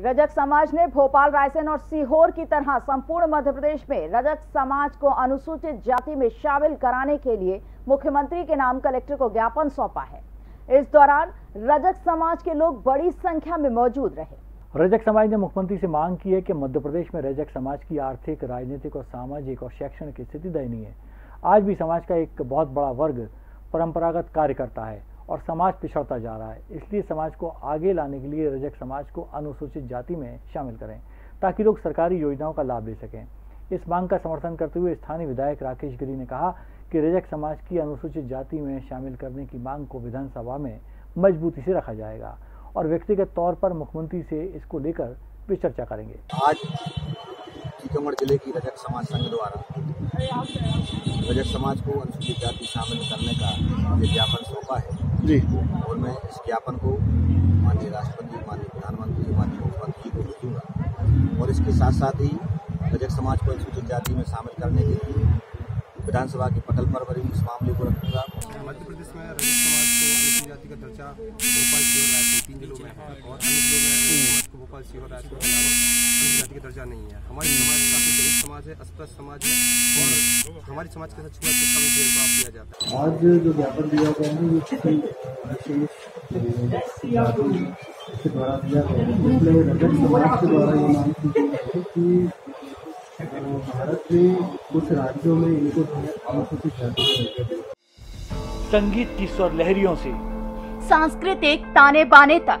रजक समाज ने भोपाल, रायसेन और सीहोर की तरह संपूर्ण मध्य प्रदेश में रजक समाज को अनुसूचित जाति में शामिल कराने के लिए मुख्यमंत्री के नाम कलेक्टर को ज्ञापन सौंपा है। इस दौरान रजक समाज के लोग बड़ी संख्या में मौजूद रहे। रजक समाज ने मुख्यमंत्री से मांग की है कि मध्य प्रदेश में रजक समाज की आर्थिक, राजनीतिक और सामाजिक और शैक्षणिक स्थिति दयनीय है। आज भी समाज का एक बहुत बड़ा वर्ग परंपरागत कार्य करता है। और समाज पिछड़ता जा रहा है। इसलिए समाज को आगे लाने के लिए रजक समाज को अनुसूचित जाति में शामिल करें, ताकि लोग सरकारी योजनाओं का लाभ ले सकें। इस मांग का समर्थन करते हुए स्थानीय विधायक राकेश गिरी ने कहा कि रजक समाज की अनुसूचित जाति में शामिल करने की मांग को विधानसभा में मजबूती से रखा जाएगा और व्यक्तिगत तौर पर मुख्यमंत्री से इसको लेकर वे चर्चा करेंगे। आज टीकमगढ़ ज़िले की रजक समाज संघ द्वारा रजक समाज को अनुसूचित जाति शामिल करने का ज्ञापन सौंपा है। जी। और मैं इस ज्ञापन को माननीय राष्ट्रपति माननीय प्रधानमंत्री माननीय मुख्यमंत्री जी को भेजूँगा और इसके साथ साथ ही रजक समाज को अनुसूचित जाति में शामिल करने के लिए विधानसभा के पटल पर भी इस मामले को रखूँगा। मध्य प्रदेश में रजक समाज को अनुसूचित जाति का दर्जा भोपाल सीहोर तीन जिलों में है और अन्य जिलों में भोपाल सीहोर जाति का दर्जा नहीं है। हमारी समाज काफ़ी गरीब समाज है अस्पष्ट समाज है और हमारी समाज के साथ छुआछूत का भी भेदभाव किया जाता है। आज जो ज्ञापन दिया गया है वो किसी विशेष जाति के द्वारा दिया गया है। इसलिए रजक समाज के द्वारा ये मांग की गई है कि भारत में कुछ राज्यों में इनको अनुसूचित जाति दिया संगीत की स्वर लहरियों से। सांस्कृतिक ताने बाने तक।